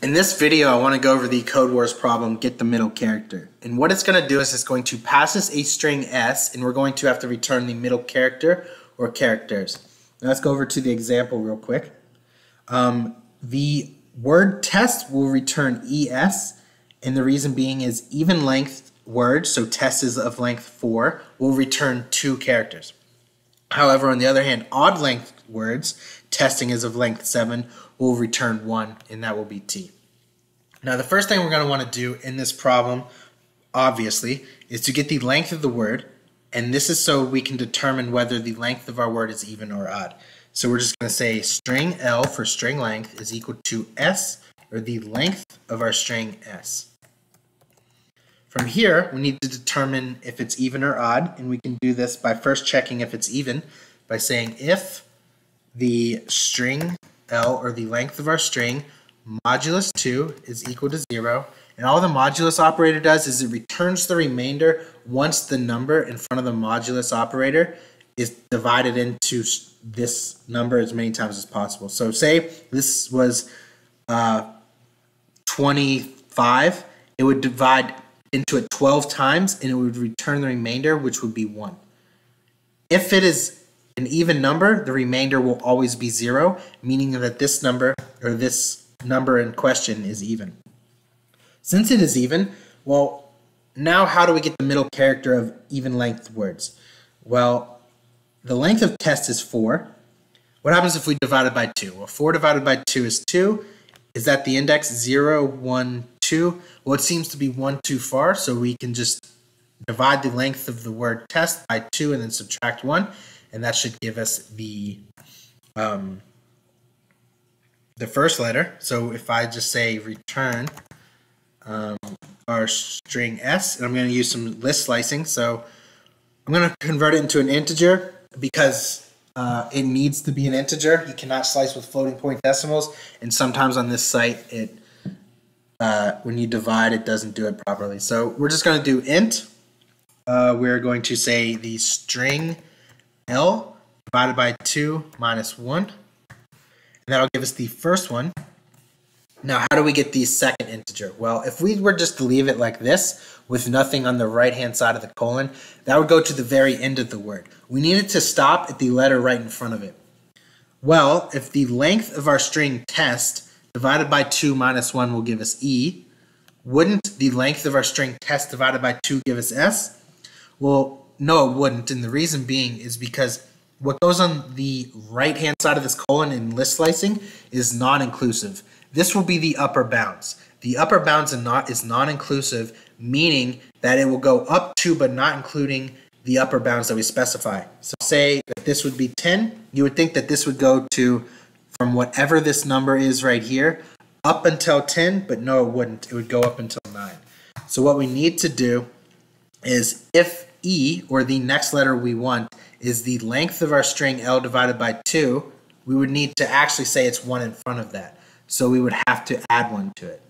In this video, I want to go over the Codewars problem, get the middle character. And what it's going to do is it's going to pass us a string S, and we're going to have to return the middle character or characters. Now let's go over to the example real quick. Um, the word test will return ES, and the reason being is even length words, so test is of length 4, will return two characters. However, on the other hand, odd length words, testing is of length 7, will return 1, and that will be t. Now, the first thing we're going to want to do in this problem, obviously, is to get the length of the word, and this is so we can determine whether the length of our word is even or odd. So we're just going to say string L for string length is equal to S, or the length of our string S. From here, we need to determine if it's even or odd, and we can do this by first checking if it's even by saying if the string L, or the length of our string, modulus 2 is equal to 0, and all the modulus operator does is it returns the remainder once the number in front of the modulus operator is divided into this number as many times as possible. So say this was uh, 25, it would divide into it 12 times and it would return the remainder, which would be 1. If it is an even number, the remainder will always be 0, meaning that this number, or this number in question, is even. Since it is even, well, now how do we get the middle character of even length words? Well, the length of test is 4. What happens if we divide it by 2? Well, 4 divided by 2 is 2. Is that the index 0, 1, 2? Well, it seems to be 1 too far, so we can just divide the length of the word test by 2 and then subtract 1, and that should give us the um, the first letter. So if I just say return um, our string s, and I'm going to use some list slicing. So I'm going to convert it into an integer because uh, it needs to be an integer. You cannot slice with floating point decimals, and sometimes on this site, it uh, when you divide, it doesn't do it properly. So we're just going to do int. Uh, we're going to say the string L divided by 2 minus 1. And that'll give us the first one. Now, how do we get the second integer? Well, if we were just to leave it like this, with nothing on the right-hand side of the colon, that would go to the very end of the word. We need it to stop at the letter right in front of it. Well, if the length of our string test divided by 2 minus 1 will give us E, wouldn't the length of our string test divided by 2 give us S? Well, no, it wouldn't, and the reason being is because what goes on the right-hand side of this colon in list slicing is non-inclusive. This will be the upper bounds. The upper bounds and not, is non-inclusive, meaning that it will go up to but not including the upper bounds that we specify. So say that this would be 10, you would think that this would go to from whatever this number is right here up until 10, but no it wouldn't. It would go up until 9. So what we need to do is if E, or the next letter we want, is the length of our string L divided by 2, we would need to actually say it's 1 in front of that. So we would have to add 1 to it.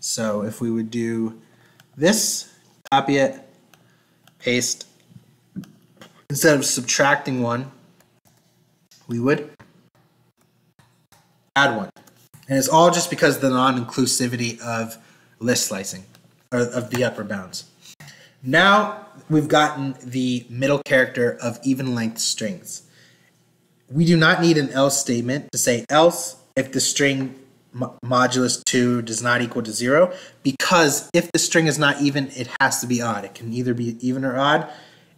So if we would do this, copy it, paste, instead of subtracting 1, we would add 1. And it's all just because the non-inclusivity of list slicing, or of the upper bounds. Now we've gotten the middle character of even length strings. We do not need an else statement to say else if the string modulus 2 does not equal to 0 because if the string is not even, it has to be odd. It can either be even or odd.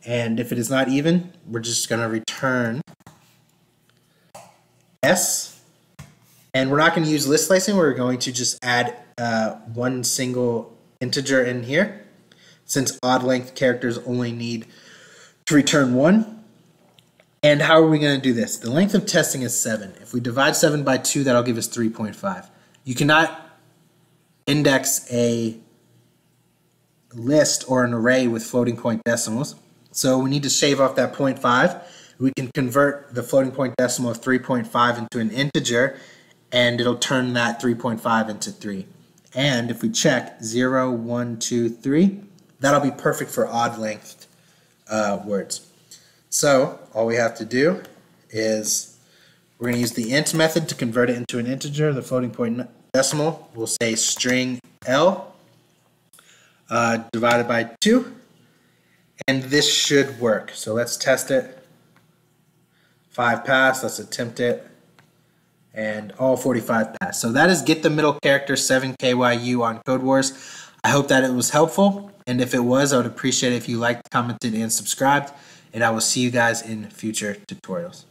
And if it is not even, we're just going to return S. And we're not going to use list slicing. We're going to just add uh, one single integer in here since odd length characters only need to return 1. And how are we going to do this? The length of testing is 7. If we divide 7 by 2, that'll give us 3.5. You cannot index a list or an array with floating point decimals. So we need to shave off that 0.5. We can convert the floating point decimal of 3.5 into an integer, and it'll turn that 3.5 into 3. And if we check 0, 1, 2, 3, that'll be perfect for odd length uh, words. So all we have to do is we're going to use the int method to convert it into an integer, the floating point decimal, we'll say string L uh, divided by 2. And this should work. So let's test it. 5 pass, let's attempt it. And all 45 pass. So that is get the middle character 7KYU on Codewars. I hope that it was helpful. And if it was, I would appreciate it if you liked, commented, and subscribed. And I will see you guys in future tutorials.